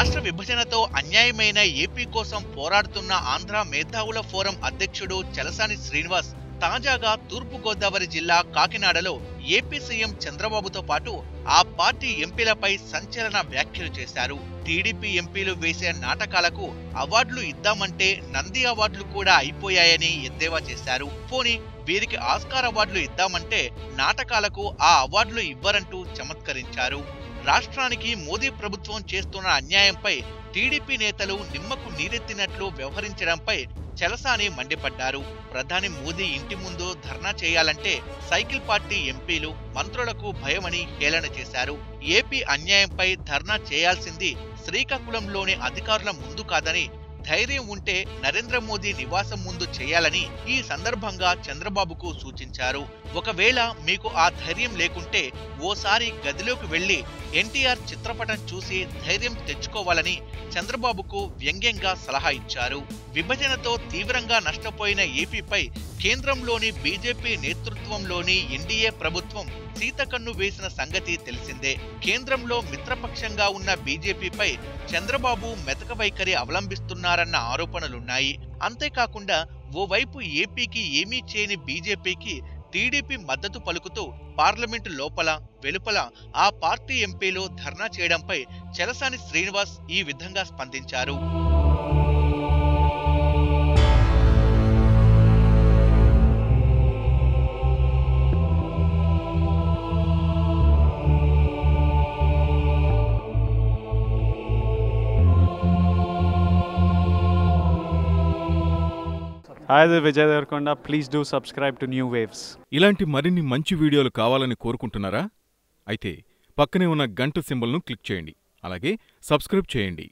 రాష్ట్ర విభజనతో అన్యాయమైన ఏపీ కోసం పోరాడుతున్న ఆంధ్ర మేధావుల ఫోరం అధ్యక్షుడు చలసాని శ్రీనివాస్ తాజాగా తూర్పు గోదావరి జిల్లా కాకినాడలో ఏపీ సీఎం చంద్రబాబుతో పాటు ఆ పార్టీ ఎంపీలపై సంచలన వ్యాఖ్యలు చేశారు. టీడీపీ ఎంపీలు వేసే నాటకాలకు అవార్డులు ఇద్దామంటే నంది అవార్డులు కూడా అయిపోయాయని ఎద్దేవా చేశారు. పోని వీరికి ఆస్కార్ అవార్డులు ఇద్దామంటే నాటకాలకు ఆ అవార్డులు ఇవ్వరంటూ చమత్కరించారు. రాష్ట్రానికి మోదీ ప్రభుత్వం చేస్తున్న అన్యాయంపై టీడీపీ నేతలు నిమ్మకు నీరెత్తినట్లు వ్యవహరించడంపై చలసాని మండిపడ్డారు. ప్రధాని మోదీ ఇంటి ముందు ధర్నా చేయాలంటే సైకిల్ పార్టీ ఎంపీలు మంత్రులకు భయమని హేళన చేశారు. ఏపీ అన్యాయంపై ధర్నా చేయాల్సింది శ్రీకాకుళంలోని అధికారుల ముందు కాదని ధైర్యం ఉంటే నరేంద్ర మోదీ నివాసం ముందు చేయాలని ఈ సందర్భంగా చంద్రబాబుకు సూచించారు. ఒకవేళ మీకు ఆ ధైర్యం లేకుంటే ఓసారి గదిలోకి వెళ్ళి ఎన్టీఆర్ చిత్రపటం చూసి ధైర్యం తెచ్చుకోవాలని చంద్రబాబుకు వ్యంగ్యంగా సలహా ఇచ్చారు. విభజనతో తీవ్రంగా నష్టపోయిన ఏపీపై కేంద్రంలోని బీజేపీ నేతృత్వంలోని ఎన్డీఏ ప్రభుత్వం సీతకన్ను వేసిన సంగతి తెలిసిందే. కేంద్రంలో మిత్రపక్షంగా ఉన్న బీజేపీపై చంద్రబాబు మెతక వైఖరి చేస్తున్నారన్న ఆరోపణలున్నాయి. అంతేకాకుండా ఓవైపు ఏపీకి ఏమీ చేయని బీజేపీకి టీడీపీ మద్దతు పలుకుతూ పార్లమెంటు లోపల వెలుపల ఆ పార్టీ ఎంపీలు ధర్నా చేయడంపై చలసాని శ్రీనివాస్ ఈ విధంగా స్పందించారు. Hi, Vijay Devarakonda please do subscribe to new waves ఇలాంటి మరిన్ని మంచి వీడియోలు కావాలని కోరుకుంటున్నారా? అయితే పక్కనే ఉన్న గంట సింబల్ను క్లిక్ చేయండి. అలాగే సబ్స్క్రైబ్ చేయండి.